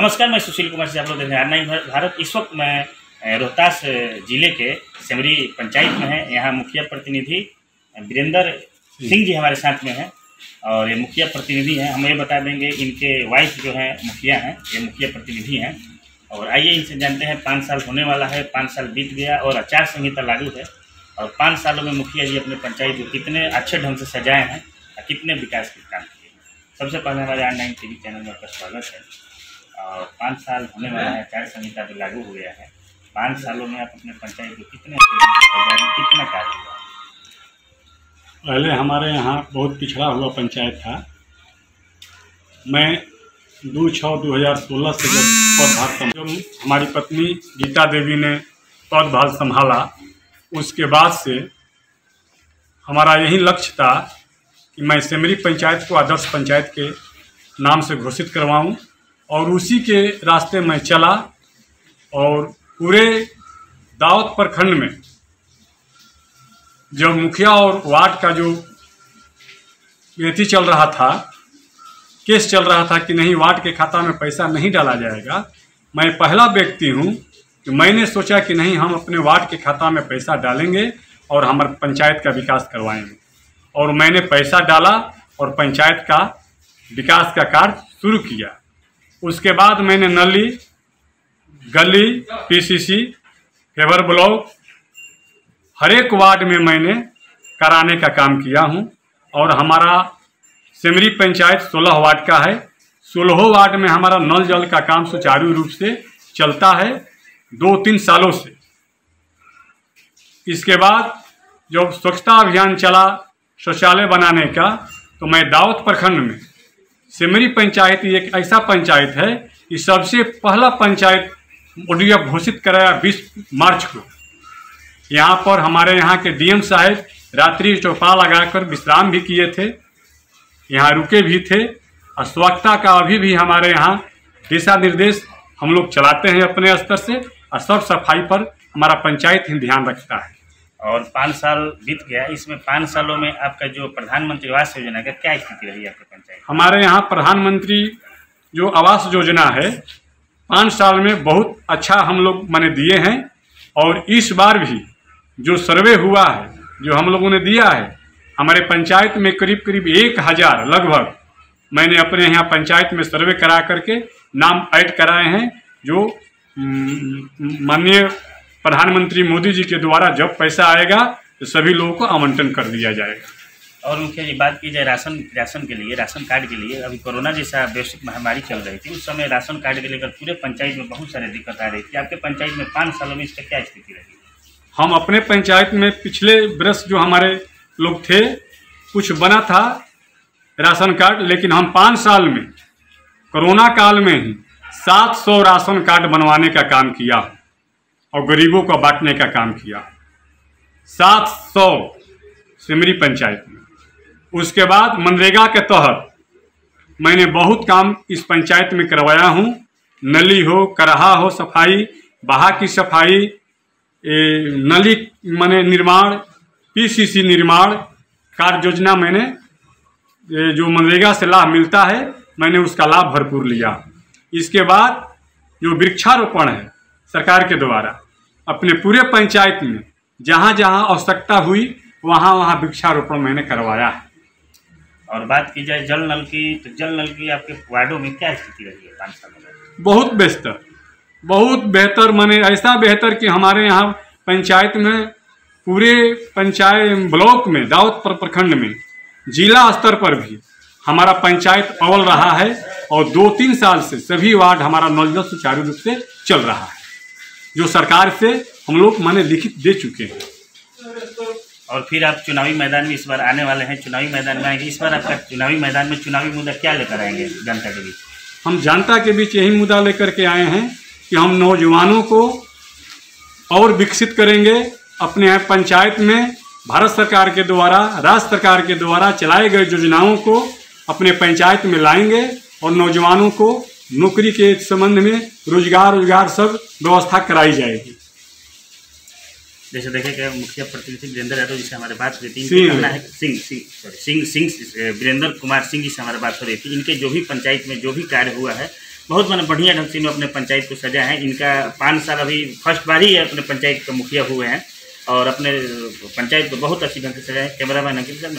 नमस्कार मैं सुशील कुमार से आप लोग देख रहे हैं भारत। इस वक्त मैं रोहतास ज़िले के सेमरी पंचायत में है। यहाँ मुखिया प्रतिनिधि वीरेंद्र सिंह जी हमारे साथ में हैं और ये मुखिया प्रतिनिधि हैं। हम ये बता देंगे इनके वाइफ जो है मुखिया हैं ये मुखिया प्रतिनिधि हैं। और आइए इनसे जानते हैं पाँच साल होने वाला है पाँच साल बीत गया और आचार संहिता लागू है। और पाँच सालों में मुखिया जी अपने पंचायत को कितने अच्छे ढंग से सजाए हैं और कितने विकास के काम किए हैं। सबसे पहले हमारे आर नाइन टी चैनल में आपका स्वागत है। और पाँच साल होने वाला है आचार संहिता भी लागू हो गया है। पाँच सालों में आप अपने पंचायत को कितने कितना कार्य हुआ? पहले हमारे यहाँ बहुत पिछड़ा हुआ पंचायत था। मैं दो छः दो हज़ार सोलह से जब पदभार सं- जब हमारी पत्नी गीता देवी ने पदभार संभाला, उसके बाद से हमारा यही लक्ष्य था कि मैं सेमरी पंचायत को आदर्श पंचायत के नाम से घोषित करवाऊं। और उसी के रास्ते में चला और पूरे दावत प्रखंड में जब मुखिया और वार्ड का जो व्यथी चल रहा था, केस चल रहा था कि नहीं, वार्ड के खाता में पैसा नहीं डाला जाएगा, मैं पहला व्यक्ति हूँ कि मैंने सोचा कि नहीं, हम अपने वार्ड के खाता में पैसा डालेंगे और हमारे पंचायत का विकास करवाएँगे। और मैंने पैसा डाला और पंचायत का विकास का कार्य शुरू किया। उसके बाद मैंने नली, गली पीसीसी फेवर ब्लॉक हर एक वार्ड में मैंने कराने का काम किया हूँ। और हमारा सिमरी पंचायत सोलह वार्ड का है। सोलह वार्ड में हमारा नल जल का काम सुचारू रूप से चलता है दो तीन सालों से। इसके बाद जब स्वच्छता अभियान चला शौचालय बनाने का तो मैं दाऊद प्रखंड में सिमरी पंचायत एक ऐसा पंचायत है कि सबसे पहला पंचायत ओडिया घोषित कराया बीस मार्च को। यहाँ पर हमारे यहाँ के डीएम साहब रात्रि चौपा लगाकर विश्राम भी किए थे, यहाँ रुके भी थे, और स्वच्छता का अभी भी हमारे यहाँ दिशा निर्देश हम लोग चलाते हैं अपने स्तर से, और सब सफ़ाई पर हमारा पंचायत ही ध्यान रखता है। और पाँच साल बीत गया, इसमें पाँच सालों में आपका जो प्रधानमंत्री आवास योजना का क्या स्थिति रही आपके पंचायत? हमारे यहाँ प्रधानमंत्री जो आवास योजना है, पाँच साल में बहुत अच्छा हम लोग मैंने दिए हैं और इस बार भी जो सर्वे हुआ है, जो हम लोगों ने दिया है, हमारे पंचायत में करीब करीब एक हज़ार लगभग मैंने अपने यहाँ पंचायत में सर्वे करा करके नाम ऐड कराए हैं, जो माननीय प्रधानमंत्री मोदी जी के द्वारा जब पैसा आएगा तो सभी लोगों को आवंटन कर दिया जाएगा। और मुखिया जी बात की जाए राशन राशन के लिए राशन कार्ड के लिए अभी कोरोना जैसा वैश्विक महामारी चल रही थी उस समय राशन कार्ड के लेकर पूरे पंचायत में बहुत सारी दिक्कत आ रही थी। आपके पंचायत में पाँच सालों में इसका क्या स्थिति रही? हम अपने पंचायत में पिछले वर्ष जो हमारे लोग थे कुछ बना था राशन कार्ड लेकिन हम पाँच साल में कोरोना काल में ही सात सौ राशन कार्ड बनवाने का काम किया। और गरीबों को बांटने का काम किया। सात सौ सिमरी पंचायत में। उसके बाद मनरेगा के तहत मैंने बहुत काम इस पंचायत में करवाया हूँ। नली हो करहा हो सफ़ाई बहा की सफ़ाई ए, नली मैंने निर्माण पीसीसी निर्माण कार्य योजना मैंने ए, जो मनरेगा से लाभ मिलता है मैंने उसका लाभ भरपूर लिया। इसके बाद जो वृक्षारोपण है सरकार के द्वारा। अपने पूरे पंचायत में जहाँ जहाँ आवश्यकता हुई वहाँ वहाँ वृक्षारोपण मैंने करवाया है। और बात की जाए जल नल की तो जल नल की आपके वार्डों में क्या स्थिति रही है पाँच सालों में? बहुत बेहतर बहुत बेहतर मैंने ऐसा बेहतर कि हमारे यहाँ पंचायत में पूरे पंचायत ब्लॉक में दाऊद प्र- प्रखंड में जिला स्तर पर भी हमारा पंचायत अव्वल रहा है और दो तीन साल से सभी वार्ड हमारा नल जल सुचारू रूप से चल रहा है। जो सरकार से हम लोग माने लिखित दे चुके हैं। और फिर आप चुनावी मैदान में इस बार आने वाले हैं चुनावी मैदान में आएँगे। इस बार आपका चुनावी मैदान में चुनावी मुद्दा क्या लेकर आएँगे जनता के बीच? हम जनता के बीच यही मुद्दा लेकर के आए हैं कि हम नौजवानों को और विकसित करेंगे अपने यहाँ पंचायत में भारत सरकार के द्वारा राज्य सरकार के द्वारा चलाए गए योजनाओं को अपने पंचायत में लाएँगे और नौजवानों को नौकरी के संबंध में रोज़गार रोज़गार सब व्यवस्था कराई जाएगी। जैसे देखे कि मुखिया प्रतिनिधि वीरेंद्र यादव जी से हमारे बात हुई थी। सिंह। है सिंह सिंह सिंह वीरेंद्र कुमार सिंह जी से हमारे बात हो रही थी। इनके जो भी पंचायत में जो भी कार्य हुआ है बहुत मैंने बढ़िया ढंग से इन्होंने अपने पंचायत को सजा है। इनका पाँच साल अभी फ़र्स्ट बार ही अपने पंचायत का मुखिया हुए हैं और अपने पंचायत को बहुत अच्छी ढंग से सजा है। कैमरा मैन अंकित सर